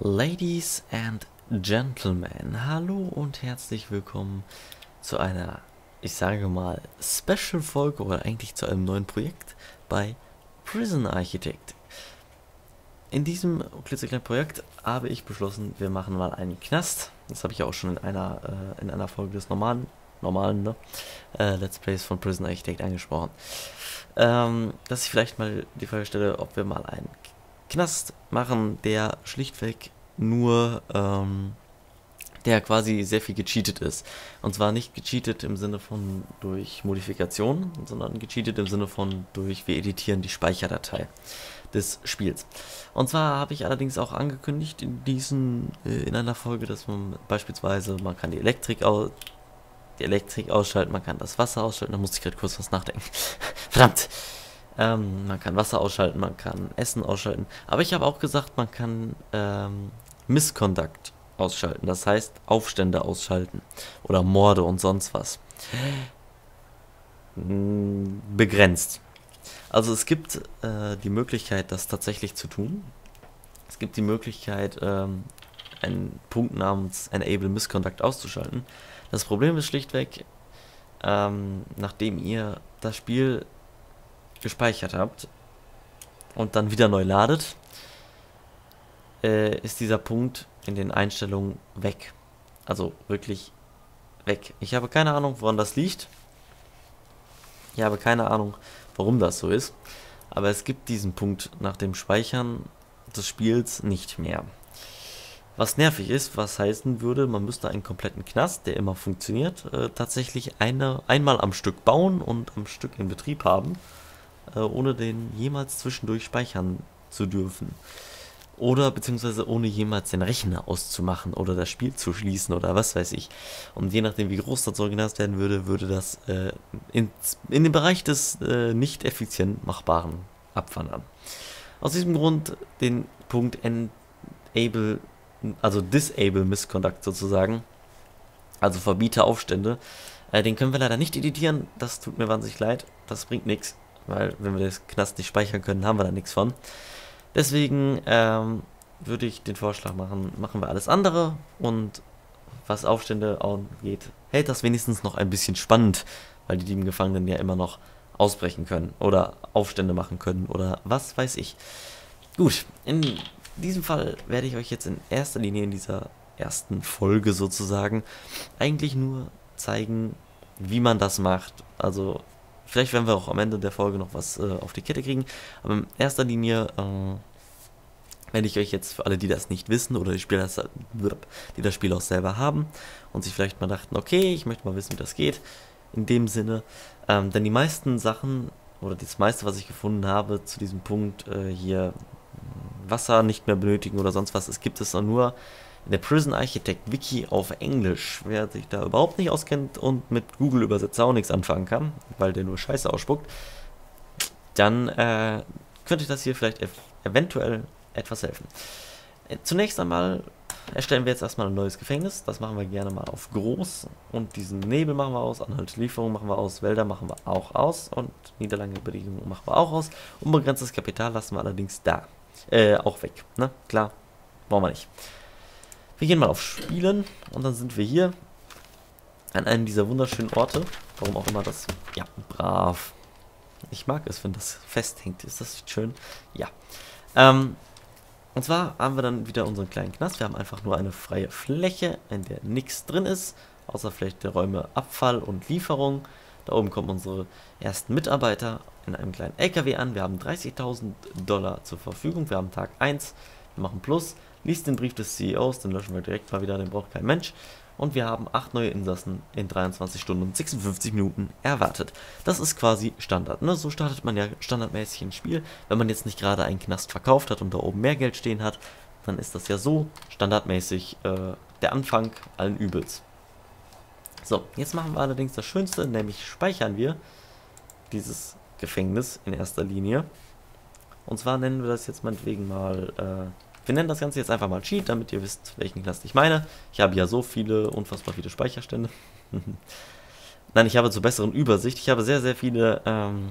Ladies and Gentlemen, hallo und herzlich willkommen zu einer, ich sage mal, Special-Folge oder eigentlich zu einem neuen Projekt bei Prison Architect. In diesem klitzekleinen Projekt habe ich beschlossen, wir machen mal einen Knast. Das habe ich auch schon in einer, äh, in einer Folge des normalen, normalen ne? äh, Let's Plays von Prison Architect angesprochen. Ähm, dass ich vielleicht mal die Frage stelle, ob wir mal einen Knast machen, der schlichtweg nur, ähm, der quasi sehr viel gecheatet ist. Und zwar nicht gecheatet im Sinne von durch Modifikation, sondern gecheatet im Sinne von durch, wir editieren die Speicherdatei des Spiels. Und zwar habe ich allerdings auch angekündigt in diesen, äh, in einer Folge, dass man beispielsweise, man kann die Elektrik aus, die Elektrik ausschalten, man kann das Wasser ausschalten, da musste ich gerade kurz was nachdenken. Verdammt! Ähm, man kann Wasser ausschalten, man kann Essen ausschalten. Aber ich habe auch gesagt, man kann ähm, Misconduct ausschalten. Das heißt, Aufstände ausschalten. Oder Morde und sonst was. Hm, begrenzt. Also es gibt äh, die Möglichkeit, das tatsächlich zu tun. Es gibt die Möglichkeit, ähm, einen Punkt namens Enable Misconduct auszuschalten. Das Problem ist schlichtweg, ähm, nachdem ihr das Spiel gespeichert habt und dann wieder neu ladet, äh, ist dieser Punkt in den Einstellungen weg. Also wirklich weg. Ich habe keine Ahnung, woran das liegt. Ich habe keine Ahnung, warum das so ist. Aber es gibt diesen Punkt nach dem Speichern des Spiels nicht mehr. Was nervig ist, was heißen würde, man müsste einen kompletten Knast, der immer funktioniert, äh, tatsächlich eine, einmal am Stück bauen und am Stück in Betrieb haben, äh, ohne den jemals zwischendurch speichern zu dürfen. Oder beziehungsweise ohne jemals den Rechner auszumachen oder das Spiel zu schließen oder was weiß ich. Und je nachdem, wie groß das Original werden würde, würde das äh, in, in den Bereich des äh, nicht effizient machbaren abwandern. Aus diesem Grund den Punkt Enable, also Disable Misconduct sozusagen, also verbiete Aufstände, äh, den können wir leider nicht editieren. Das tut mir wahnsinnig leid. Das bringt nichts, weil wenn wir das Knast nicht speichern können, haben wir da nichts von. Deswegen ähm, würde ich den Vorschlag machen, machen wir alles andere und was Aufstände angeht, hält das wenigstens noch ein bisschen spannend, weil die lieben Gefangenen ja immer noch ausbrechen können oder Aufstände machen können oder was weiß ich. Gut, in diesem Fall werde ich euch jetzt in erster Linie in dieser ersten Folge sozusagen eigentlich nur zeigen, wie man das macht. Also Vielleicht werden wir auch am Ende der Folge noch was äh, auf die Kette kriegen. Aber in erster Linie äh, werde ich euch jetzt für alle, die das nicht wissen oder die, Spieler, die das Spiel auch selber haben und sich vielleicht mal dachten, okay, ich möchte mal wissen, wie das geht. In dem Sinne. Ähm, denn die meisten Sachen oder das meiste, was ich gefunden habe zu diesem Punkt äh, hier Wasser nicht mehr benötigen oder sonst was, es gibt es nur der Prison Architect Wiki auf Englisch. Wer sich da überhaupt nicht auskennt und mit Google Übersetzer auch nichts anfangen kann, weil der nur Scheiße ausspuckt, dann äh, könnte das hier vielleicht ev eventuell etwas helfen. Äh, zunächst einmal erstellen wir jetzt erstmal ein neues Gefängnis. Das machen wir gerne mal auf groß. Und diesen Nebel machen wir aus, Anhaltslieferung machen wir aus, Wälder machen wir auch aus und niederlange Bedingungen machen wir auch aus. Unbegrenztes Kapital lassen wir allerdings da. Äh, auch weg. Ne? Klar, brauchen wir nicht. Wir gehen mal auf Spielen und dann sind wir hier an einem dieser wunderschönen Orte. Warum auch immer das... Ja, brav. Ich mag es, wenn das festhängt. Ist das schön? Ja. Ähm, und zwar haben wir dann wieder unseren kleinen Knast. Wir haben einfach nur eine freie Fläche, in der nichts drin ist, außer vielleicht der Räume Abfall und Lieferung. Da oben kommen unsere ersten Mitarbeiter in einem kleinen LKW an. Wir haben 30.000 Dollar zur Verfügung. Wir haben Tag 1. Wir machen Plus. Liest den Brief des CEOs, den löschen wir direkt mal wieder, den braucht kein Mensch. Und wir haben 8 neue Insassen in 23 Stunden und 56 Minuten erwartet. Das ist quasi Standard. Ne? So startet man ja standardmäßig ein Spiel. Wenn man jetzt nicht gerade einen Knast verkauft hat und da oben mehr Geld stehen hat, dann ist das ja so standardmäßig äh, der Anfang allen Übels. So, jetzt machen wir allerdings das Schönste, nämlich speichern wir dieses Gefängnis in erster Linie. Und zwar nennen wir das jetzt meinetwegen mal äh, wir nennen das Ganze jetzt einfach mal Cheat, damit ihr wisst, welchen Knast ich meine. Ich habe ja so viele, unfassbar viele Speicherstände. Nein, ich habe zur besseren Übersicht. Ich habe sehr, sehr viele ähm,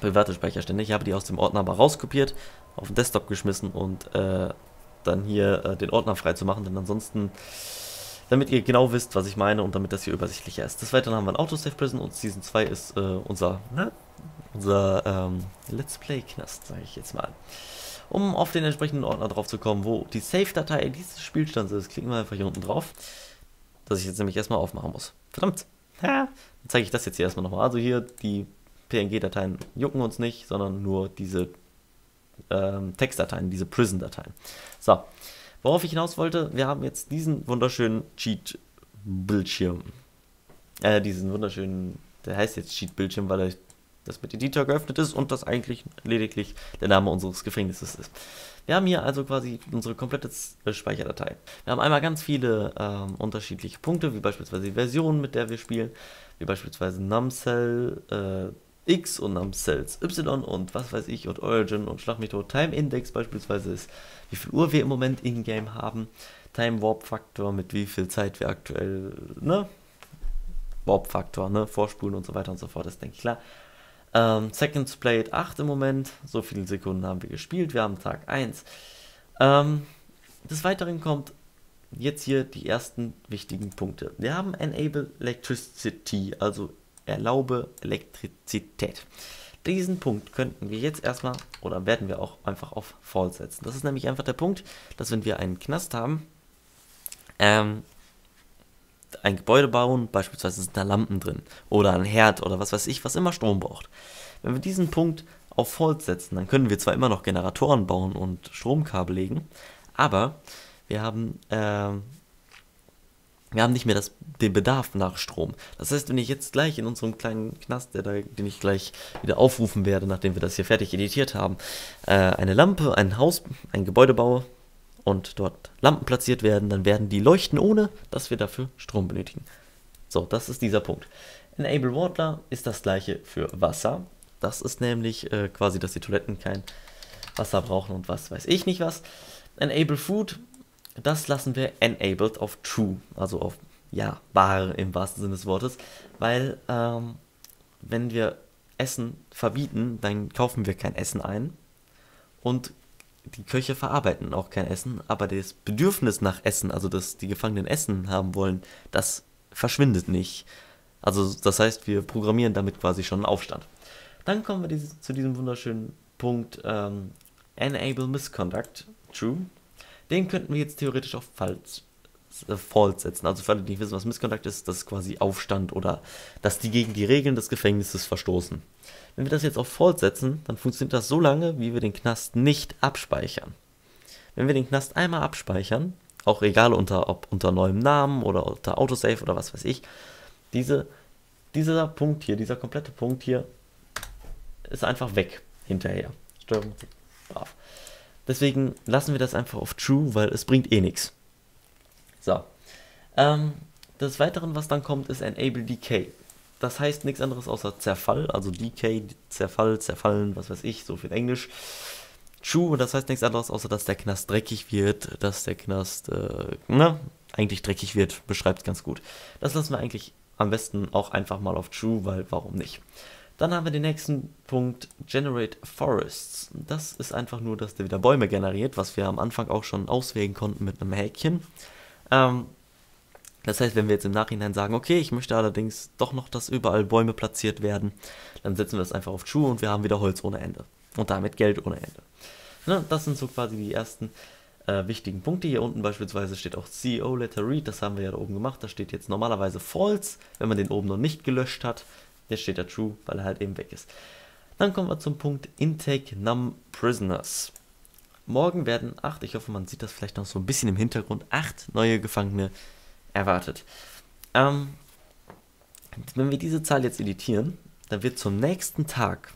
private Speicherstände. Ich habe die aus dem Ordner aber rauskopiert, auf den Desktop geschmissen und äh, dann hier äh, den Ordner frei zu machen, denn ansonsten, damit ihr genau wisst, was ich meine und damit das hier übersichtlicher ist. Des Weiteren haben wir ein Autosave Prison und Season 2 ist äh, unser, ne? unser ähm, Let's Play Knast, sage ich jetzt mal. Um auf den entsprechenden Ordner drauf zu kommen, wo die Save-Datei dieses Spielstands ist, klicken wir einfach hier unten drauf, dass ich jetzt nämlich erstmal aufmachen muss. Verdammt! Ja, dann zeige ich das jetzt hier erstmal nochmal. Also hier die PNG-Dateien jucken uns nicht, sondern nur diese ähm, Textdateien, diese Prison-Dateien. So, worauf ich hinaus wollte, wir haben jetzt diesen wunderschönen Cheat-Bildschirm. Äh, diesen wunderschönen, der heißt jetzt Cheat-Bildschirm, weil er das mit Editor geöffnet ist und das eigentlich lediglich der Name unseres Gefängnisses ist. Wir haben hier also quasi unsere komplette Speicherdatei. Wir haben einmal ganz viele ähm, unterschiedliche Punkte, wie beispielsweise die Version, mit der wir spielen, wie beispielsweise numcell äh, X und numcells Y und was weiß ich und Origin und Schlag mich tot. Time Index beispielsweise ist, wie viel Uhr wir im Moment in-game haben. Time Warp Faktor, mit wie viel Zeit wir aktuell, ne? Warp Faktor, ne? Vorspulen und so weiter und so fort, das denke ich klar. Ähm, Seconds Played 8 im Moment. So viele Sekunden haben wir gespielt. Wir haben Tag 1. Ähm, des Weiteren kommt jetzt hier die ersten wichtigen Punkte. Wir haben Enable Electricity, also erlaube Elektrizität. Diesen Punkt könnten wir jetzt erstmal oder werden wir auch einfach auf False setzen. Das ist nämlich einfach der Punkt, dass wenn wir einen Knast haben, ähm, ein Gebäude bauen, beispielsweise sind da Lampen drin oder ein Herd oder was weiß ich, was immer Strom braucht. Wenn wir diesen Punkt auf Holz setzen, dann können wir zwar immer noch Generatoren bauen und Stromkabel legen, aber wir haben, äh, wir haben nicht mehr das, den Bedarf nach Strom. Das heißt, wenn ich jetzt gleich in unserem kleinen Knast, der da, den ich gleich wieder aufrufen werde, nachdem wir das hier fertig editiert haben, äh, eine Lampe, ein Haus, ein Gebäude baue, und dort Lampen platziert werden, dann werden die leuchten, ohne dass wir dafür Strom benötigen. So, das ist dieser Punkt. Enable Water ist das gleiche für Wasser. Das ist nämlich äh, quasi, dass die Toiletten kein Wasser brauchen und was weiß ich nicht was. Enable Food, das lassen wir enabled auf True, also auf ja, wahr im wahrsten Sinne des Wortes, weil ähm, wenn wir Essen verbieten, dann kaufen wir kein Essen ein und die Köche verarbeiten auch kein Essen, aber das Bedürfnis nach Essen, also dass die Gefangenen Essen haben wollen, das verschwindet nicht. Also das heißt, wir programmieren damit quasi schon einen Aufstand. Dann kommen wir zu diesem wunderschönen Punkt ähm, Enable Misconduct, True. Den könnten wir jetzt theoretisch auf False, äh, false setzen. Also für alle, die nicht wissen, was Misconduct ist, das ist quasi Aufstand oder dass die gegen die Regeln des Gefängnisses verstoßen. Wenn wir das jetzt auf False setzen, dann funktioniert das so lange, wie wir den Knast nicht abspeichern. Wenn wir den Knast einmal abspeichern, auch egal unter, ob unter neuem Namen oder unter Autosave oder was weiß ich, diese, dieser Punkt hier, dieser komplette Punkt hier, ist einfach weg hinterher. Steuerung brav. Deswegen lassen wir das einfach auf True, weil es bringt eh nichts. So. Ähm, des Weiteren, was dann kommt, ist Enable Decay das heißt nichts anderes außer Zerfall, also Decay, Zerfall, Zerfallen, was weiß ich, so viel Englisch. True, das heißt nichts anderes außer, dass der Knast dreckig wird, dass der Knast, äh, ne, eigentlich dreckig wird, beschreibt ganz gut. Das lassen wir eigentlich am besten auch einfach mal auf True, weil warum nicht. Dann haben wir den nächsten Punkt, Generate Forests. Das ist einfach nur, dass der wieder Bäume generiert, was wir am Anfang auch schon auswählen konnten mit einem Häkchen. Ähm, das heißt, wenn wir jetzt im Nachhinein sagen, okay, ich möchte allerdings doch noch, dass überall Bäume platziert werden, dann setzen wir das einfach auf True und wir haben wieder Holz ohne Ende. Und damit Geld ohne Ende. Ne, das sind so quasi die ersten äh, wichtigen Punkte. Hier unten beispielsweise steht auch CEO Letter Read, das haben wir ja da oben gemacht. Da steht jetzt normalerweise False, wenn man den oben noch nicht gelöscht hat. Jetzt steht da True, weil er halt eben weg ist. Dann kommen wir zum Punkt Intake Num Prisoners. Morgen werden acht, ich hoffe, man sieht das vielleicht noch so ein bisschen im Hintergrund, acht neue Gefangene erwartet. Ähm, wenn wir diese Zahl jetzt editieren, dann wird zum nächsten Tag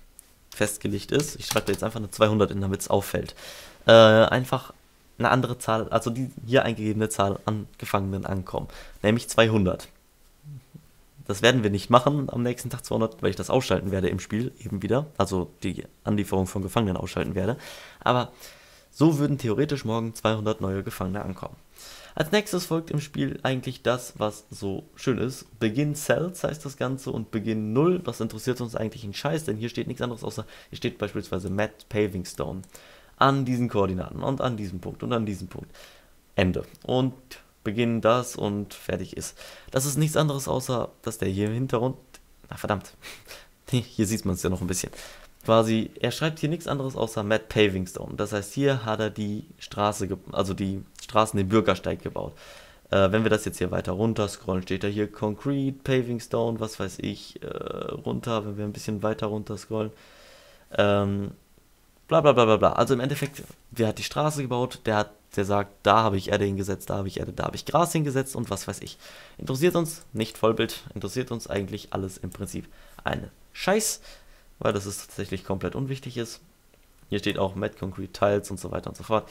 festgelegt ist, ich schreibe jetzt einfach eine 200 in, damit es auffällt, äh, einfach eine andere Zahl, also die hier eingegebene Zahl an Gefangenen ankommen, nämlich 200. Das werden wir nicht machen am nächsten Tag 200, weil ich das ausschalten werde im Spiel eben wieder, also die Anlieferung von Gefangenen ausschalten werde. Aber So würden theoretisch morgen 200 neue Gefangene ankommen. Als nächstes folgt im Spiel eigentlich das, was so schön ist. Begin Cells heißt das Ganze und Begin Null. Was interessiert uns eigentlich ein Scheiß, denn hier steht nichts anderes außer, hier steht beispielsweise Matt Paving Stone. An diesen Koordinaten und an diesem Punkt und an diesem Punkt. Ende. Und Beginn das und fertig ist. Das ist nichts anderes außer, dass der hier im Hintergrund, na verdammt, hier sieht man es ja noch ein bisschen. Quasi, er schreibt hier nichts anderes außer Matt Pavingstone. Das heißt, hier hat er die Straße, also die Straßen, den Bürgersteig gebaut. Äh, wenn wir das jetzt hier weiter runter scrollen, steht da hier Concrete, Pavingstone, was weiß ich, äh, runter, wenn wir ein bisschen weiter runter scrollen. Ähm, bla bla bla bla bla. Also im Endeffekt, wer hat die Straße gebaut? Der hat, der sagt, da habe ich Erde hingesetzt, da habe ich Erde, da habe ich Gras hingesetzt und was weiß ich. Interessiert uns nicht Vollbild, interessiert uns eigentlich alles im Prinzip eine Scheiß, weil das ist tatsächlich komplett unwichtig ist. Hier steht auch Matte Concrete Tiles und so weiter und so fort.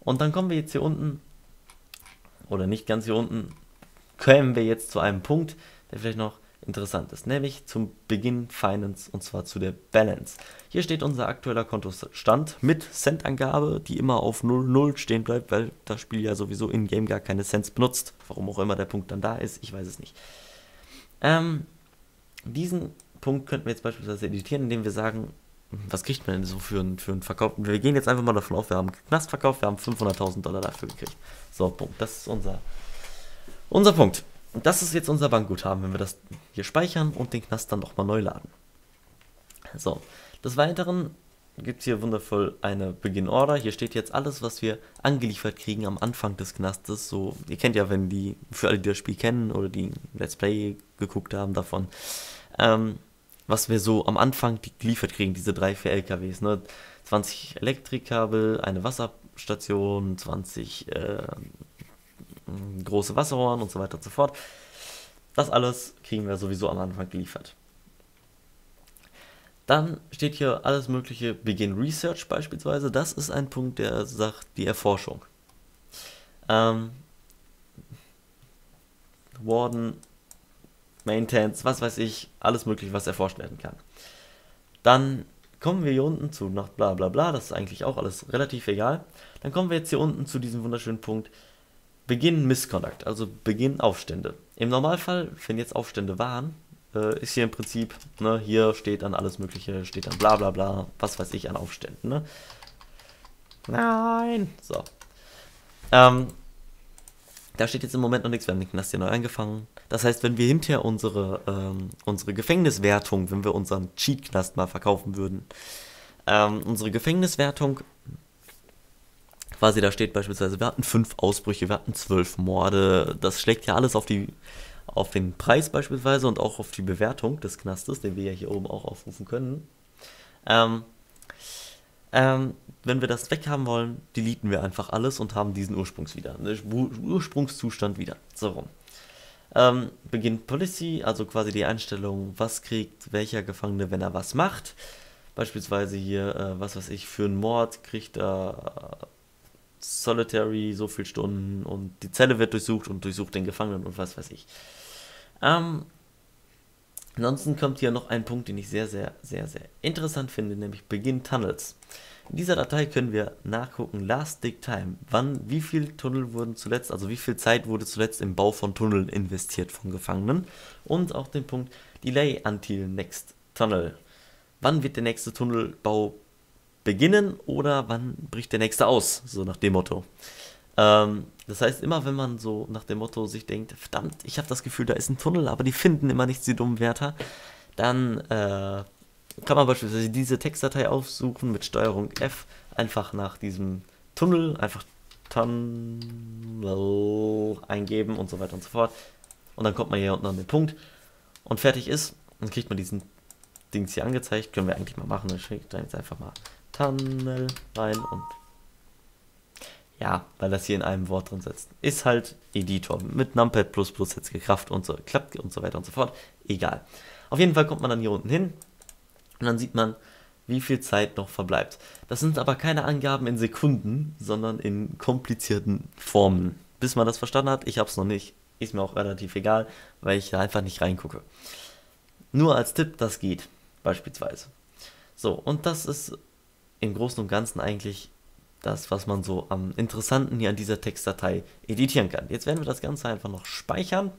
Und dann kommen wir jetzt hier unten, oder nicht ganz hier unten, kommen wir jetzt zu einem Punkt, der vielleicht noch interessant ist, nämlich zum Beginn Finance und zwar zu der Balance. Hier steht unser aktueller Kontostand mit Centangabe, die immer auf 0,0 stehen bleibt, weil das Spiel ja sowieso in-game gar keine Cents benutzt. Warum auch immer der Punkt dann da ist, ich weiß es nicht. Ähm, diesen Punkt könnten wir jetzt beispielsweise editieren, indem wir sagen, was kriegt man denn so für einen, für einen Verkauf? Wir gehen jetzt einfach mal davon aus, wir haben einen Knast verkauft, wir haben 500.000 Dollar dafür gekriegt. So, Punkt. Das ist unser, unser Punkt. Und das ist jetzt unser Bankguthaben, wenn wir das hier speichern und den Knast dann nochmal neu laden. So, des Weiteren gibt es hier wundervoll eine Begin-Order. Hier steht jetzt alles, was wir angeliefert kriegen am Anfang des Knastes. So, ihr kennt ja, wenn die, für alle, die das Spiel kennen oder die Let's Play geguckt haben davon, ähm, was wir so am Anfang geliefert kriegen, diese drei, vier LKWs. Ne? 20 Elektrikkabel, eine Wasserstation, 20 äh, große Wasserrohren und so weiter und so fort. Das alles kriegen wir sowieso am Anfang geliefert. Dann steht hier alles mögliche Begin Research beispielsweise. Das ist ein Punkt, der sagt die Erforschung. Ähm, Warden Maintains, was weiß ich, alles mögliche, was erforscht werden kann. Dann kommen wir hier unten zu nach bla bla bla, das ist eigentlich auch alles relativ egal. Dann kommen wir jetzt hier unten zu diesem wunderschönen Punkt Beginn Misconduct, also Beginn Aufstände. Im Normalfall, wenn jetzt Aufstände waren, äh, ist hier im Prinzip, ne, hier steht dann alles mögliche, steht dann bla bla bla, was weiß ich an Aufständen, ne? Nein! So. Ähm, da steht jetzt im Moment noch nichts, wir haben den Knast hier neu angefangen. Das heißt, wenn wir hinterher unsere, ähm, unsere Gefängniswertung, wenn wir unseren Cheat-Knast mal verkaufen würden, ähm, unsere Gefängniswertung, quasi da steht beispielsweise, wir hatten fünf Ausbrüche, wir hatten zwölf Morde, das schlägt ja alles auf die auf den Preis beispielsweise und auch auf die Bewertung des Knastes, den wir ja hier oben auch aufrufen können. Ähm, ähm, wenn wir das weghaben wollen, deleten wir einfach alles und haben diesen Ursprungs wieder, den Ursprungszustand wieder. So rum. Ähm, beginnt Policy, also quasi die Einstellung, was kriegt welcher Gefangene, wenn er was macht. Beispielsweise hier, äh, was weiß ich, für einen Mord kriegt er Solitary so viele Stunden und die Zelle wird durchsucht und durchsucht den Gefangenen und was weiß ich. Ähm, ansonsten kommt hier noch ein Punkt, den ich sehr, sehr, sehr, sehr interessant finde, nämlich Begin Tunnels. In dieser Datei können wir nachgucken, Last Dig Time, wann, wie viel Tunnel wurden zuletzt, also wie viel Zeit wurde zuletzt im Bau von Tunneln investiert von Gefangenen und auch den Punkt Delay until Next Tunnel. Wann wird der nächste Tunnelbau beginnen oder wann bricht der nächste aus, so nach dem Motto. Ähm, das heißt, immer wenn man so nach dem Motto sich denkt, verdammt, ich habe das Gefühl, da ist ein Tunnel, aber die finden immer nichts, die dummen Wärter, dann äh, kann man beispielsweise diese Textdatei aufsuchen mit Steuerung F, einfach nach diesem Tunnel, einfach Tunnel eingeben und so weiter und so fort. Und dann kommt man hier unten an den Punkt und fertig ist. Dann kriegt man diesen Dings hier angezeigt. Können wir eigentlich mal machen. Dann schickt da jetzt einfach mal Tunnel rein und ja, weil das hier in einem Wort drin sitzt. Ist halt Editor mit Numpad++ jetzt gekraft und so klappt und so weiter und so fort. Egal. Auf jeden Fall kommt man dann hier unten hin und dann sieht man, wie viel Zeit noch verbleibt. Das sind aber keine Angaben in Sekunden, sondern in komplizierten Formen. Bis man das verstanden hat, ich habe es noch nicht. Ist mir auch relativ egal, weil ich da einfach nicht reingucke. Nur als Tipp, das geht, beispielsweise. So, und das ist im Großen und Ganzen eigentlich das, was man so am interessanten hier an dieser Textdatei editieren kann. Jetzt werden wir das Ganze einfach noch speichern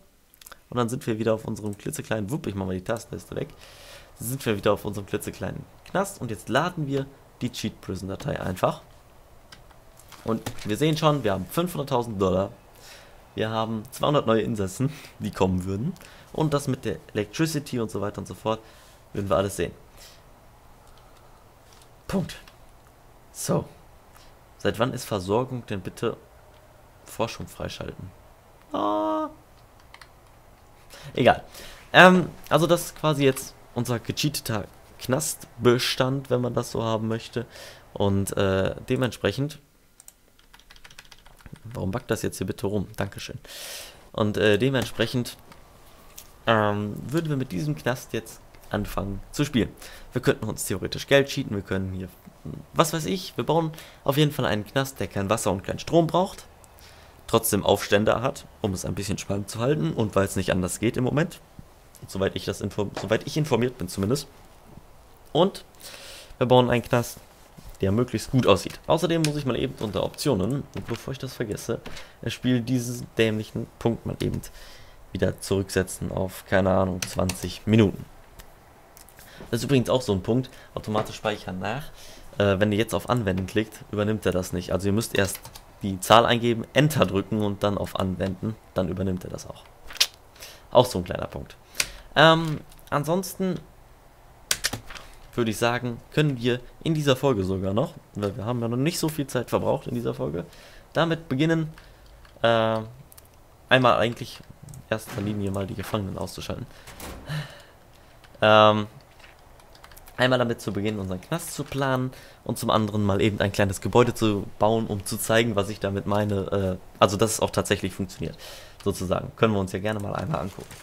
und dann sind wir wieder auf unserem klitzekleinen, wupp, ich mache mal die Tastenliste weg, sind wir wieder auf unserem klitzekleinen Knast und jetzt laden wir die Cheat Prison Datei einfach. Und wir sehen schon, wir haben 500.000 Dollar, wir haben 200 neue Insassen, die kommen würden und das mit der Electricity und so weiter und so fort, würden wir alles sehen. Punkt. So. Seit wann ist Versorgung denn bitte Forschung freischalten? Ah. Egal. Ähm, also das ist quasi jetzt unser gecheateter Knastbestand, wenn man das so haben möchte. Und äh, dementsprechend... Warum backt das jetzt hier bitte rum? Dankeschön. Und äh, dementsprechend ähm, würden wir mit diesem Knast jetzt anfangen zu spielen. Wir könnten uns theoretisch Geld cheaten, wir können hier, was weiß ich, wir bauen auf jeden Fall einen Knast, der kein Wasser und kein Strom braucht, trotzdem Aufstände hat, um es ein bisschen spannend zu halten und weil es nicht anders geht im Moment, soweit ich das soweit ich informiert bin zumindest. Und wir bauen einen Knast, der möglichst gut aussieht. Außerdem muss ich mal eben unter Optionen, und bevor ich das vergesse, das Spiel diesen dämlichen Punkt mal eben wieder zurücksetzen auf, keine Ahnung, 20 Minuten. Das ist übrigens auch so ein Punkt, automatisch speichern nach. Äh, wenn ihr jetzt auf Anwenden klickt, übernimmt er das nicht. Also ihr müsst erst die Zahl eingeben, Enter drücken und dann auf Anwenden, dann übernimmt er das auch. Auch so ein kleiner Punkt. Ähm, ansonsten würde ich sagen, können wir in dieser Folge sogar noch, weil wir haben ja noch nicht so viel Zeit verbraucht in dieser Folge, damit beginnen, äh, einmal eigentlich erster Linie mal die Gefangenen auszuschalten. Ähm, Einmal damit zu beginnen, unseren Knast zu planen und zum anderen mal eben ein kleines Gebäude zu bauen, um zu zeigen, was ich damit meine. Äh, also, dass es auch tatsächlich funktioniert, sozusagen. Können wir uns ja gerne mal einmal angucken.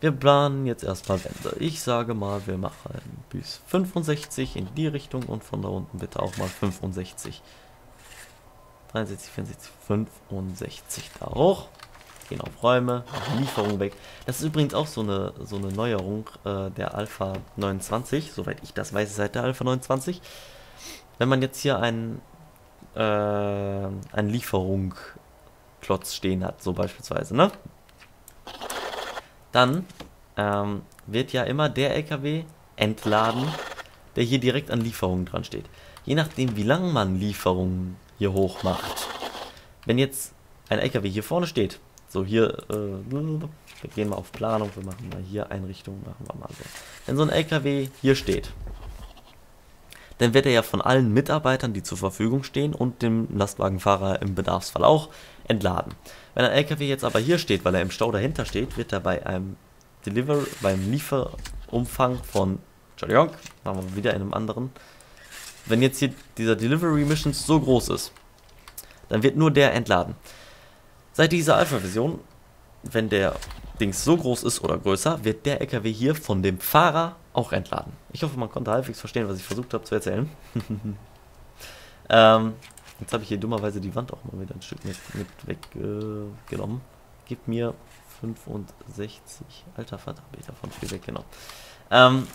Wir planen jetzt erstmal Wände. Ich sage mal, wir machen bis 65 in die Richtung und von da unten bitte auch mal 65. 63, 64, 65 da hoch gehen auf Räume, Lieferung weg. Das ist übrigens auch so eine, so eine Neuerung äh, der Alpha 29, soweit ich das weiß, seit der Alpha 29. Wenn man jetzt hier einen, äh, einen Lieferung-Klotz stehen hat, so beispielsweise, ne? Dann ähm, wird ja immer der LKW entladen, der hier direkt an Lieferungen dran steht. Je nachdem, wie lang man Lieferungen hier hoch macht. Wenn jetzt ein LKW hier vorne steht so, hier, äh, wir gehen mal auf Planung, wir machen mal hier Einrichtungen, machen wir mal so. Wenn so ein LKW hier steht, dann wird er ja von allen Mitarbeitern, die zur Verfügung stehen und dem Lastwagenfahrer im Bedarfsfall auch entladen. Wenn ein LKW jetzt aber hier steht, weil er im Stau dahinter steht, wird er bei einem Deliver, beim Lieferumfang von, Entschuldigung, machen wir wieder in einem anderen, wenn jetzt hier dieser Delivery Missions so groß ist, dann wird nur der entladen. Seit dieser Alpha-Version, wenn der Dings so groß ist oder größer, wird der LKW hier von dem Fahrer auch entladen. Ich hoffe, man konnte halbwegs verstehen, was ich versucht habe zu erzählen. ähm, jetzt habe ich hier dummerweise die Wand auch mal wieder ein Stück mit, mit weggenommen. Äh, Gib mir 65. Alter Vater, habe ich davon viel weggenommen. Ähm,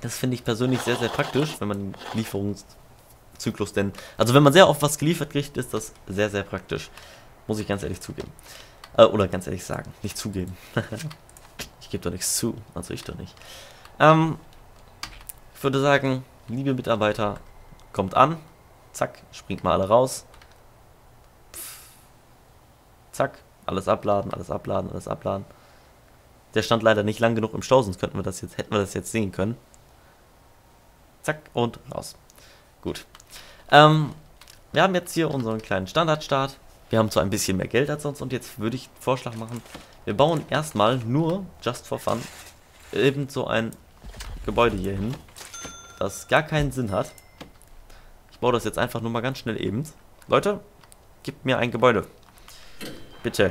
das finde ich persönlich sehr, sehr praktisch, wenn man Lieferungszyklus denn. Also wenn man sehr oft was geliefert kriegt, ist das sehr, sehr praktisch. Muss ich ganz ehrlich zugeben. Äh, oder ganz ehrlich sagen. Nicht zugeben. ich gebe doch nichts zu. Also ich doch nicht. Ähm, ich würde sagen, liebe Mitarbeiter, kommt an. Zack, springt mal alle raus. Pff. Zack, alles abladen, alles abladen, alles abladen. Der stand leider nicht lang genug im Stau, sonst könnten wir das jetzt, hätten wir das jetzt sehen können. Zack und raus. Gut. Ähm, wir haben jetzt hier unseren kleinen Standardstart. Wir haben zwar ein bisschen mehr Geld als sonst und jetzt würde ich einen Vorschlag machen, wir bauen erstmal nur, just for fun, eben so ein Gebäude hier hin, das gar keinen Sinn hat. Ich baue das jetzt einfach nur mal ganz schnell eben. Leute, gebt mir ein Gebäude. Bitte.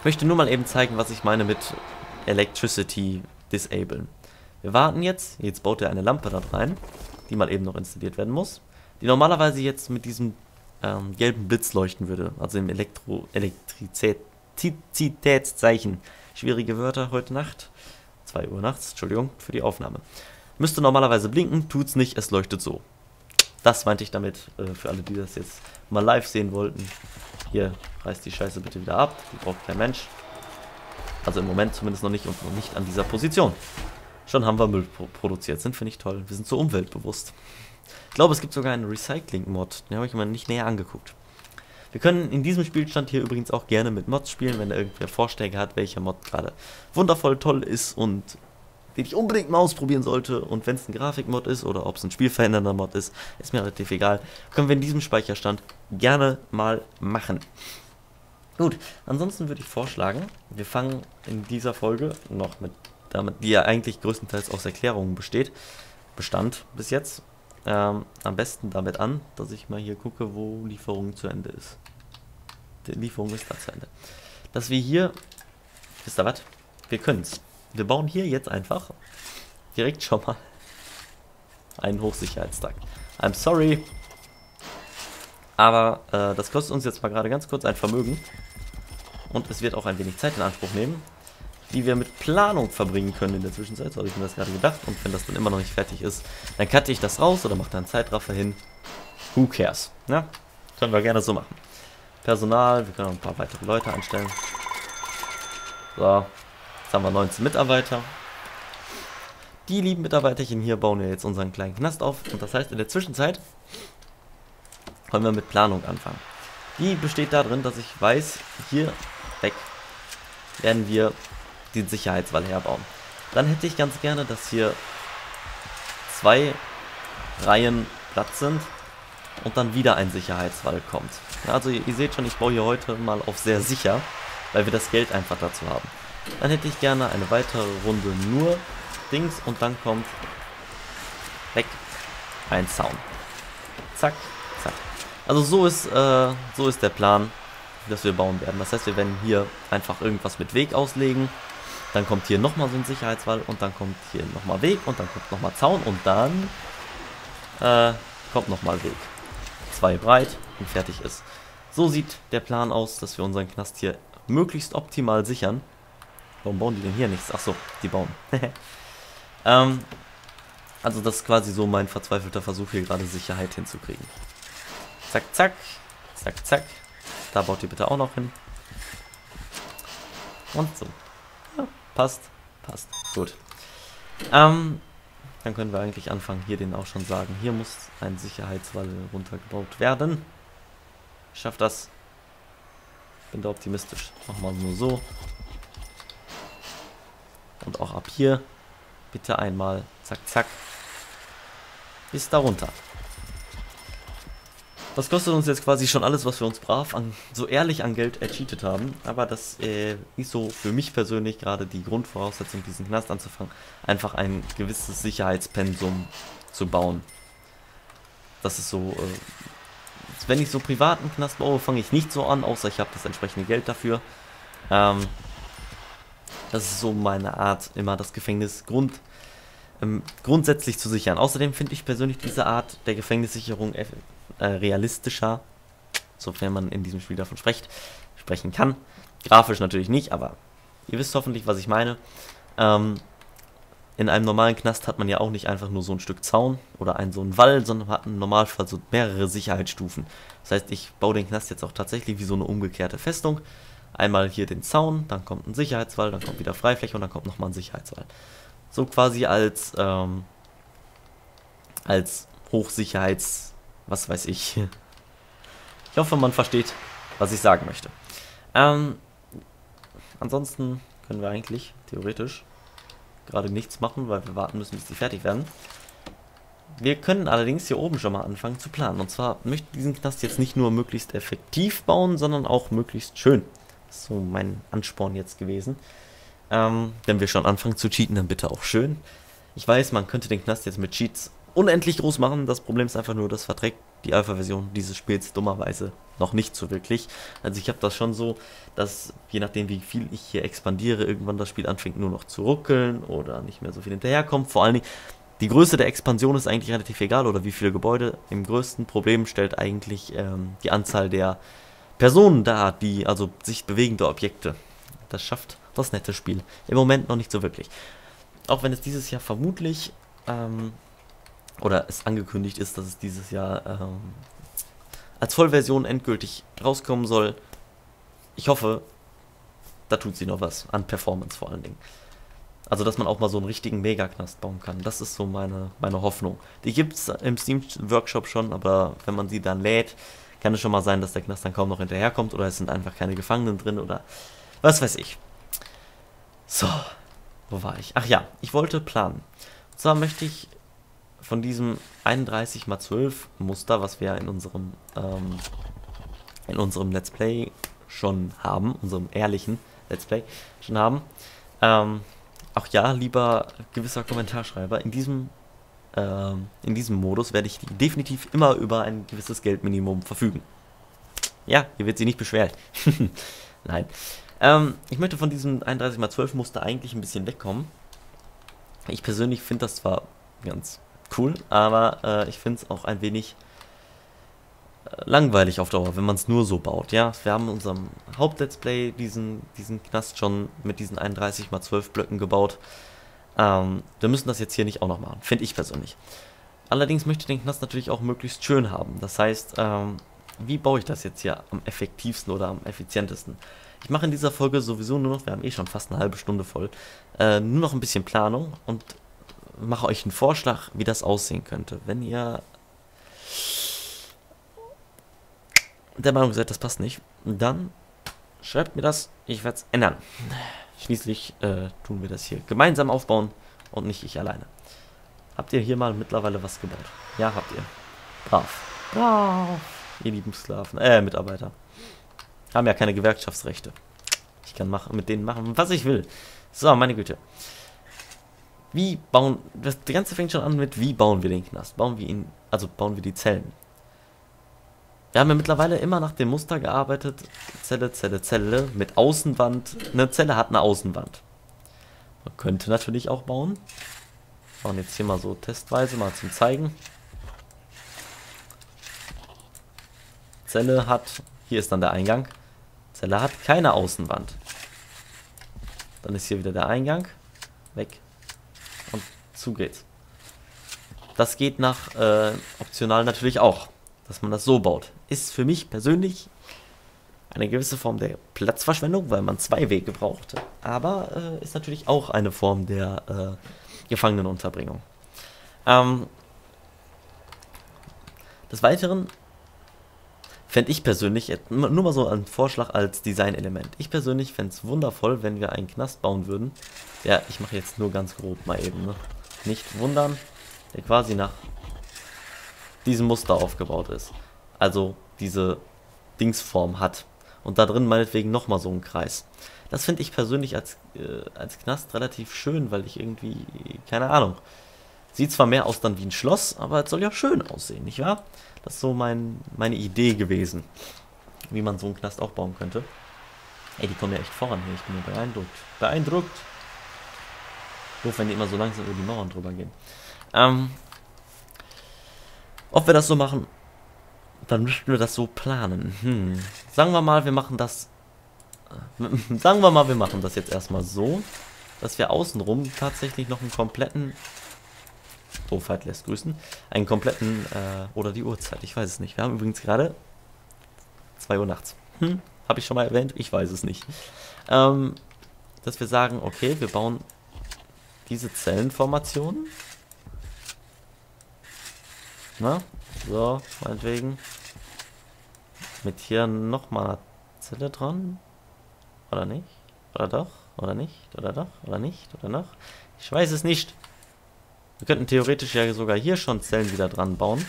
Ich möchte nur mal eben zeigen, was ich meine mit Electricity disablen. Wir warten jetzt, jetzt baut er eine Lampe da rein, die mal eben noch installiert werden muss, die normalerweise jetzt mit diesem ähm, gelben Blitz leuchten würde. Also im Elektro Elektrizitätszeichen. Schwierige Wörter heute Nacht. 2 Uhr nachts, Entschuldigung für die Aufnahme. Müsste normalerweise blinken, tut's nicht, es leuchtet so. das meinte ich damit, äh, für alle, die das jetzt mal live sehen wollten. Hier, reißt die Scheiße bitte wieder ab, die braucht kein Mensch. Also im Moment zumindest noch nicht und noch nicht an dieser Position. Schon haben wir Müll produziert, sind wir nicht toll. Wir sind so umweltbewusst. Ich glaube, es gibt sogar einen Recycling-Mod, den habe ich mir nicht näher angeguckt. Wir können in diesem Spielstand hier übrigens auch gerne mit Mods spielen, wenn da irgendwer Vorschläge hat, welcher Mod gerade wundervoll toll ist und den ich unbedingt mal ausprobieren sollte. Und wenn es ein Grafikmod ist oder ob es ein spielverändernder Mod ist, ist mir relativ egal. Können wir in diesem Speicherstand gerne mal machen. Gut, ansonsten würde ich vorschlagen, wir fangen in dieser Folge noch mit, damit, die ja eigentlich größtenteils aus Erklärungen besteht, bestand bis jetzt, ähm, am besten damit an, dass ich mal hier gucke, wo Lieferung zu Ende ist. Die Lieferung ist da zu Ende. Dass wir hier, wisst ihr was? Wir können es. Wir bauen hier jetzt einfach direkt schon mal einen Hochsicherheitstag. I'm sorry. Aber äh, das kostet uns jetzt mal gerade ganz kurz ein Vermögen. Und es wird auch ein wenig Zeit in Anspruch nehmen, die wir mit Planung verbringen können in der Zwischenzeit. So habe ich mir das gerade gedacht. Und wenn das dann immer noch nicht fertig ist, dann cutte ich das raus oder mache da einen Zeitraffer hin. Who cares? Ja, können wir gerne so machen. Personal, wir können auch ein paar weitere Leute anstellen. So, haben wir 19 Mitarbeiter. Die lieben Mitarbeiterchen hier bauen wir jetzt unseren kleinen Knast auf. Und das heißt, in der Zwischenzeit können wir mit Planung anfangen. Die besteht darin, dass ich weiß, hier weg werden wir den Sicherheitswall herbauen. Dann hätte ich ganz gerne, dass hier zwei Reihen Platz sind und dann wieder ein Sicherheitswall kommt. Also ihr, ihr seht schon, ich baue hier heute mal auf sehr sicher, weil wir das Geld einfach dazu haben. Dann hätte ich gerne eine weitere Runde nur Dings und dann kommt weg ein Zaun. Zack, zack. Also so ist, äh, so ist der Plan, dass wir bauen werden. Das heißt, wir werden hier einfach irgendwas mit Weg auslegen. Dann kommt hier nochmal so ein Sicherheitswall und dann kommt hier nochmal Weg und dann kommt nochmal Zaun und dann äh, kommt nochmal Weg. Zwei breit und fertig ist. So sieht der Plan aus, dass wir unseren Knast hier möglichst optimal sichern. Warum bauen die denn hier nichts? Achso, die bauen. ähm, also das ist quasi so mein verzweifelter Versuch hier gerade Sicherheit hinzukriegen. Zack, zack, zack, zack. Da baut ihr bitte auch noch hin. Und so. Passt, passt. Gut. Ähm, dann können wir eigentlich anfangen, hier den auch schon sagen. Hier muss ein Sicherheitswall runtergebaut werden. Ich schaff das. Bin da optimistisch. Machen wir nur so. Und auch ab hier bitte einmal zack, zack bis darunter. Das kostet uns jetzt quasi schon alles, was wir uns brav an, so ehrlich an Geld ercheatet haben. Aber das äh, ist so für mich persönlich gerade die Grundvoraussetzung, diesen Knast anzufangen, einfach ein gewisses Sicherheitspensum zu bauen. Das ist so, äh, wenn ich so privaten Knast baue, fange ich nicht so an, außer ich habe das entsprechende Geld dafür. Ähm, das ist so meine Art, immer das Gefängnis grund, ähm, grundsätzlich zu sichern. Außerdem finde ich persönlich diese Art der Gefängnissicherung äh, realistischer, sofern man in diesem Spiel davon spricht, sprechen kann. Grafisch natürlich nicht, aber ihr wisst hoffentlich, was ich meine. Ähm, in einem normalen Knast hat man ja auch nicht einfach nur so ein Stück Zaun oder einen so einen Wall, sondern hat im Normalfall so mehrere Sicherheitsstufen. Das heißt, ich baue den Knast jetzt auch tatsächlich wie so eine umgekehrte Festung einmal hier den Zaun, dann kommt ein Sicherheitswall, dann kommt wieder Freifläche und dann kommt nochmal ein Sicherheitswall. So quasi als, ähm, als Hochsicherheits, was weiß ich. Ich hoffe, man versteht, was ich sagen möchte. Ähm, ansonsten können wir eigentlich, theoretisch, gerade nichts machen, weil wir warten müssen, bis die fertig werden. Wir können allerdings hier oben schon mal anfangen zu planen. Und zwar möchte ich diesen Knast jetzt nicht nur möglichst effektiv bauen, sondern auch möglichst schön so mein Ansporn jetzt gewesen. Ähm, wenn wir schon anfangen zu cheaten, dann bitte auch schön. Ich weiß, man könnte den Knast jetzt mit Cheats unendlich groß machen. Das Problem ist einfach nur, das verträgt die Alpha-Version dieses Spiels dummerweise noch nicht so wirklich. Also ich habe das schon so, dass je nachdem wie viel ich hier expandiere, irgendwann das Spiel anfängt nur noch zu ruckeln oder nicht mehr so viel hinterherkommt. Vor allen Dingen, die Größe der Expansion ist eigentlich relativ egal oder wie viele Gebäude. Im größten Problem stellt eigentlich ähm, die Anzahl der Personen da, die, also sich bewegende Objekte. Das schafft das nette Spiel. Im Moment noch nicht so wirklich. Auch wenn es dieses Jahr vermutlich ähm, oder es angekündigt ist, dass es dieses Jahr ähm, als Vollversion endgültig rauskommen soll. Ich hoffe, da tut sie noch was an Performance vor allen Dingen. Also, dass man auch mal so einen richtigen Megaknast bauen kann. Das ist so meine, meine Hoffnung. Die gibt es im Steam-Workshop schon, aber wenn man sie dann lädt, kann es schon mal sein, dass der Knast dann kaum noch hinterherkommt oder es sind einfach keine Gefangenen drin oder was weiß ich. So, wo war ich? Ach ja, ich wollte planen. Und zwar möchte ich von diesem 31 x 12 Muster, was wir in unserem ähm, in unserem Let's Play schon haben, unserem ehrlichen Let's Play schon haben, ähm, auch ja, lieber gewisser Kommentarschreiber, in diesem, ähm, in diesem Modus werde ich definitiv immer über ein gewisses Geldminimum verfügen. Ja, hier wird sie nicht beschwert. Nein. Ähm, ich möchte von diesem 31x12 Muster eigentlich ein bisschen wegkommen. Ich persönlich finde das zwar ganz cool, aber äh, ich finde es auch ein wenig langweilig auf Dauer, wenn man es nur so baut. Ja, wir haben in unserem Haupt-Let's Play diesen, diesen Knast schon mit diesen 31 x 12 Blöcken gebaut. Ähm, wir müssen das jetzt hier nicht auch noch machen, finde ich persönlich. Allerdings möchte ich den Knast natürlich auch möglichst schön haben. Das heißt, ähm, wie baue ich das jetzt hier am effektivsten oder am effizientesten? Ich mache in dieser Folge sowieso nur noch, wir haben eh schon fast eine halbe Stunde voll, äh, nur noch ein bisschen Planung und mache euch einen Vorschlag, wie das aussehen könnte. Wenn ihr der Meinung seid, das passt nicht, dann schreibt mir das, ich werde es ändern. Schließlich äh, tun wir das hier gemeinsam aufbauen und nicht ich alleine. Habt ihr hier mal mittlerweile was gebaut? Ja, habt ihr. Brav. Brav. Ihr lieben Sklaven, äh, Mitarbeiter. Haben ja keine Gewerkschaftsrechte. Ich kann machen, mit denen machen, was ich will. So, meine Güte. Wie bauen, das Ganze fängt schon an mit, wie bauen wir den Knast? Bauen wir ihn, also bauen wir die Zellen. Wir haben ja mittlerweile immer nach dem Muster gearbeitet. Zelle, Zelle, Zelle mit Außenwand. Eine Zelle hat eine Außenwand. Man könnte natürlich auch bauen. Machen jetzt hier mal so testweise, mal zum Zeigen. Zelle hat, hier ist dann der Eingang. Zelle hat keine Außenwand. Dann ist hier wieder der Eingang. Weg. Zu geht's. Das geht nach äh, optional natürlich auch dass man das so baut. Ist für mich persönlich eine gewisse Form der Platzverschwendung, weil man zwei Wege braucht. Aber äh, ist natürlich auch eine Form der äh, Gefangenenunterbringung. Ähm, des Weiteren fände ich persönlich, nur mal so ein Vorschlag als Designelement. Ich persönlich fände es wundervoll, wenn wir einen Knast bauen würden. Ja, ich mache jetzt nur ganz grob mal eben. Ne? Nicht wundern, der quasi nach diesem Muster aufgebaut ist. Also diese Dingsform hat. Und da drin meinetwegen nochmal so ein Kreis. Das finde ich persönlich als, äh, als Knast relativ schön, weil ich irgendwie, keine Ahnung, sieht zwar mehr aus dann wie ein Schloss, aber es soll ja schön aussehen, nicht wahr? Das ist so mein, meine Idee gewesen, wie man so einen Knast auch bauen könnte. Ey, die kommen ja echt voran hier, ich bin beeindruckt. Beeindruckt! Doof, wenn die immer so langsam über die Mauern drüber gehen. Ähm, ob wir das so machen, dann müssten wir das so planen. Hm. Sagen wir mal, wir machen das. Äh, sagen wir mal, wir machen das jetzt erstmal so, dass wir außenrum tatsächlich noch einen kompletten. Profile lässt grüßen. Einen kompletten. Äh, oder die Uhrzeit, ich weiß es nicht. Wir haben übrigens gerade 2 Uhr nachts. Hm, Habe ich schon mal erwähnt? Ich weiß es nicht. Ähm, dass wir sagen, okay, wir bauen diese Zellenformation na, so, meinetwegen. Mit hier nochmal eine Zelle dran. Oder nicht? Oder doch? Oder nicht? Oder doch? Oder nicht? Oder noch? Ich weiß es nicht. Wir könnten theoretisch ja sogar hier schon Zellen wieder dran bauen.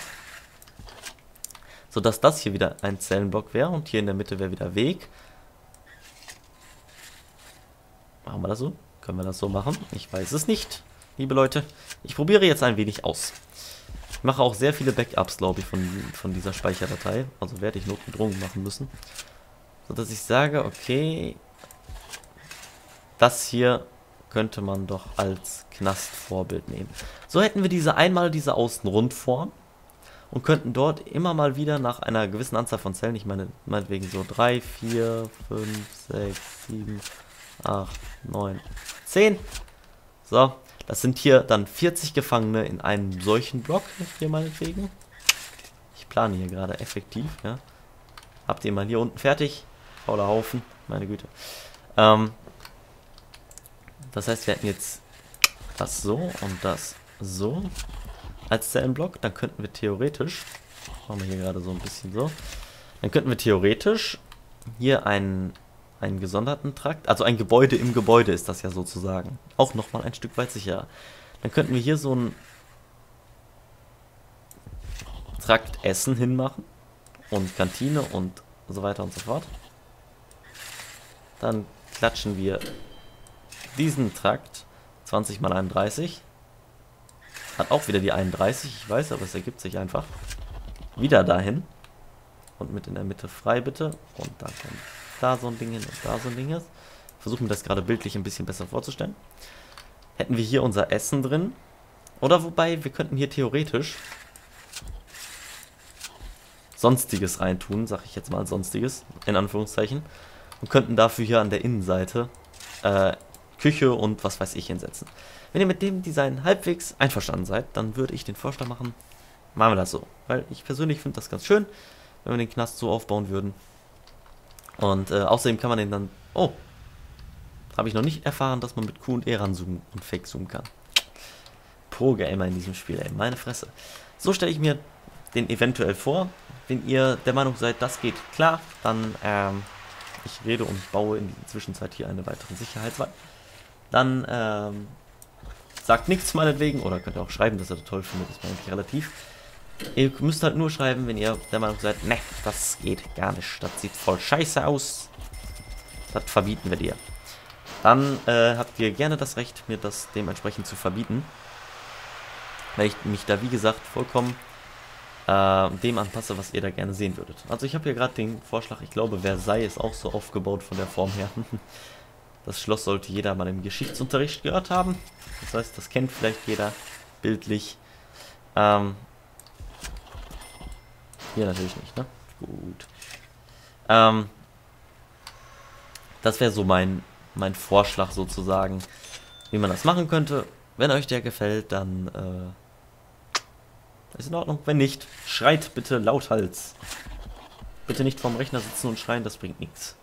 Sodass das hier wieder ein Zellenblock wäre. Und hier in der Mitte wäre wieder Weg. Machen wir das so? Können wir das so machen? Ich weiß es nicht, liebe Leute. Ich probiere jetzt ein wenig aus mache auch sehr viele Backups, glaube ich, von, von dieser Speicherdatei. Also werde ich notgedrungen machen müssen. So dass ich sage, okay, das hier könnte man doch als Knastvorbild nehmen. So hätten wir diese einmal diese Außenrundform und könnten dort immer mal wieder nach einer gewissen Anzahl von Zellen, ich meine meinetwegen so 3, 4, 5, 6, 7, 8, 9, 10. So, Das sind hier dann 40 Gefangene in einem solchen Block, hier meinetwegen. Ich plane hier gerade effektiv, ja. Habt ihr mal hier unten fertig? Fauler Haufen, meine Güte. Ähm, das heißt, wir hätten jetzt das so und das so als Zellenblock. Dann könnten wir theoretisch, machen wir hier gerade so ein bisschen so, dann könnten wir theoretisch hier einen, einen gesonderten Trakt, also ein Gebäude im Gebäude ist das ja sozusagen. Auch nochmal ein Stück weit sicherer. Dann könnten wir hier so ein Trakt Essen hinmachen und Kantine und so weiter und so fort. Dann klatschen wir diesen Trakt 20 mal 31. Hat auch wieder die 31, ich weiß, aber es ergibt sich einfach. Wieder dahin. Und mit in der Mitte frei bitte. Und dann kommt da so ein Ding hin und da so ein Ding hin. Versuchen wir das gerade bildlich ein bisschen besser vorzustellen. Hätten wir hier unser Essen drin. Oder wobei, wir könnten hier theoretisch Sonstiges reintun, sag ich jetzt mal Sonstiges, in Anführungszeichen. Und könnten dafür hier an der Innenseite äh, Küche und was weiß ich hinsetzen. Wenn ihr mit dem Design halbwegs einverstanden seid, dann würde ich den Vorschlag machen, machen wir das so. Weil ich persönlich finde das ganz schön, wenn wir den Knast so aufbauen würden. Und äh, außerdem kann man den dann... Oh, habe ich noch nicht erfahren, dass man mit Q und E ranzoomen und Fake zoomen kann. Pro-Gamer in diesem Spiel, ey, meine Fresse. So stelle ich mir den eventuell vor. Wenn ihr der Meinung seid, das geht klar, dann ähm, ich rede und baue in der Zwischenzeit hier eine weitere Sicherheitswand. Dann ähm, sagt nichts meinetwegen oder könnt ihr auch schreiben, dass ihr das toll findet, ist mir eigentlich relativ. Ihr müsst halt nur schreiben, wenn ihr der Meinung seid, ne, das geht gar nicht, das sieht voll scheiße aus. Das verbieten wir dir. Dann äh, habt ihr gerne das Recht, mir das dementsprechend zu verbieten. Weil ich mich da, wie gesagt, vollkommen äh, dem anpasse, was ihr da gerne sehen würdet. Also ich habe hier gerade den Vorschlag, ich glaube Versailles ist auch so aufgebaut von der Form her. Das Schloss sollte jeder mal im Geschichtsunterricht gehört haben. Das heißt, das kennt vielleicht jeder bildlich. Ähm, hier natürlich nicht, ne? Gut. Ähm, das wäre so mein, mein Vorschlag sozusagen, wie man das machen könnte. Wenn euch der gefällt, dann äh, ist in Ordnung. Wenn nicht, schreit bitte lauthals. Bitte nicht vorm Rechner sitzen und schreien, das bringt nichts.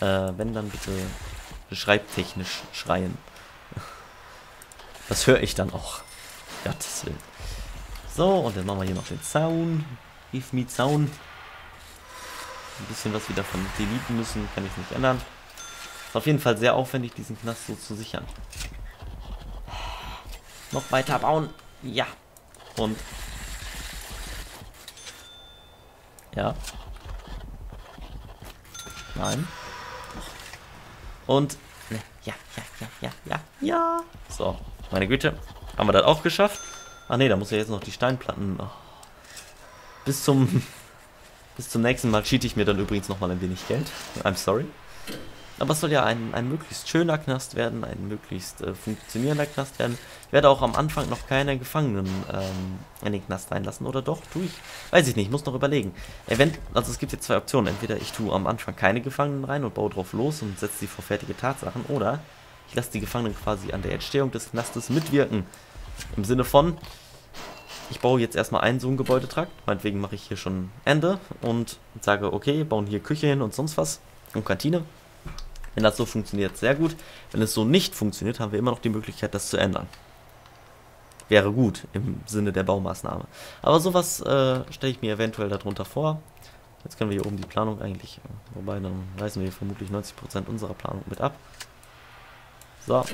Äh, wenn, dann bitte schreibtechnisch schreien. Das höre ich dann auch. Gottes Willen. So, und dann machen wir hier noch den Zaun. Give me Zaun. Ein bisschen was wieder von deleten müssen, kann ich nicht ändern. Ist auf jeden Fall sehr aufwendig, diesen Knast so zu sichern. Noch weiter bauen. Ja. Und Ja. Nein. Und. Ne, ja, ja, ja, ja, ja, ja. So, meine Güte. Haben wir das auch geschafft? Ach ne, da muss ja jetzt noch die Steinplatten. Oh. Bis zum. Bis zum nächsten Mal cheat ich mir dann übrigens nochmal ein wenig Geld. I'm sorry. Aber es soll ja ein, ein möglichst schöner Knast werden, ein möglichst äh, funktionierender Knast werden. Ich werde auch am Anfang noch keine Gefangenen ähm, in den Knast reinlassen. Oder doch? Tue ich? Weiß ich nicht, muss noch überlegen. Event also es gibt jetzt zwei Optionen. Entweder ich tue am Anfang keine Gefangenen rein und baue drauf los und setze sie vor fertige Tatsachen. Oder ich lasse die Gefangenen quasi an der Entstehung des Knastes mitwirken. Im Sinne von, ich baue jetzt erstmal einen so einen Gebäudetrakt. Meinetwegen mache ich hier schon Ende und sage, okay, bauen hier Küche hin und sonst was. Und Kantine. Wenn das so funktioniert, sehr gut. Wenn es so nicht funktioniert, haben wir immer noch die Möglichkeit, das zu ändern. Wäre gut im Sinne der Baumaßnahme. Aber sowas äh, stelle ich mir eventuell darunter vor. Jetzt können wir hier oben die Planung eigentlich, wobei dann reißen wir vermutlich 90% unserer Planung mit ab. So.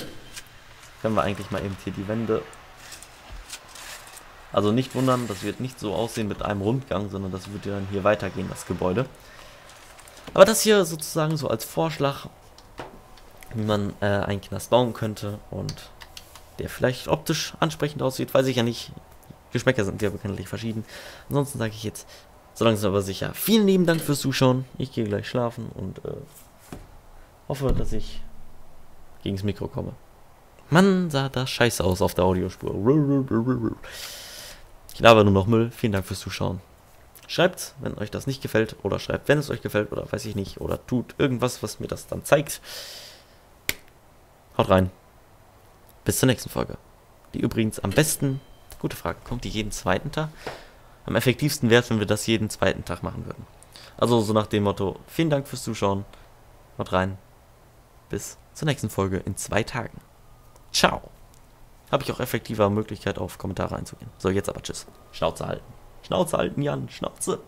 Können wir eigentlich mal eben hier die Wände also nicht wundern, das wird nicht so aussehen mit einem Rundgang, sondern das wird ja dann hier weitergehen, das Gebäude. Aber das hier sozusagen so als Vorschlag wie man äh, einen Knast bauen könnte und der vielleicht optisch ansprechend aussieht, weiß ich ja nicht. Geschmäcker sind ja bekanntlich verschieden. Ansonsten sage ich jetzt so langsam aber sicher vielen lieben Dank fürs Zuschauen. Ich gehe gleich schlafen und äh, hoffe, dass ich gegen das Mikro komme. Mann, sah das scheiße aus auf der Audiospur. Ich laber nur noch Müll. Vielen Dank fürs Zuschauen. Schreibt, wenn euch das nicht gefällt, oder schreibt, wenn es euch gefällt, oder weiß ich nicht, oder tut irgendwas, was mir das dann zeigt. Haut rein. Bis zur nächsten Folge. die übrigens am besten, gute Frage, kommt die jeden zweiten Tag? Am effektivsten wäre es, wenn wir das jeden zweiten Tag machen würden. Also so nach dem Motto, vielen Dank fürs Zuschauen, haut rein, bis zur nächsten Folge in zwei Tagen. Ciao. Habe ich auch effektiver Möglichkeit auf Kommentare einzugehen. So, jetzt aber tschüss. Schnauze halten. Schnauze halten, Jan. Schnauze.